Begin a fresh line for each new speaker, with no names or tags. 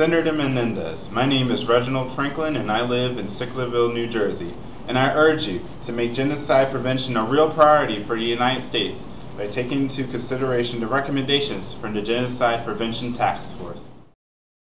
Senator Menendez, my name is Reginald Franklin and I live in Sicklerville, New Jersey. And I urge you to make genocide prevention a real priority for the United States by taking into consideration the recommendations from the Genocide Prevention Task Force.